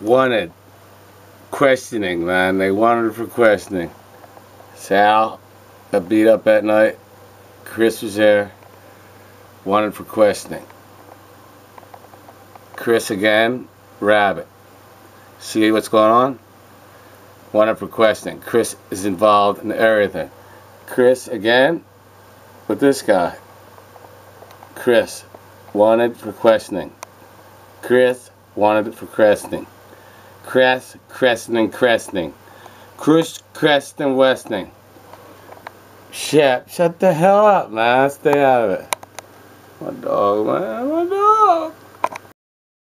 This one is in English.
wanted questioning, man. They wanted for questioning. Sal got beat up at night. Chris was there. Wanted for questioning. Chris again. Rabbit. See what's going on? Wanted for questioning. Chris is involved in everything. Chris again with this guy. Chris wanted for questioning. Chris wanted for questioning. Crest, cresting, cresting. Chris, cresting, westing. Shit, shut the hell up, man. Stay out of it. My dog, man.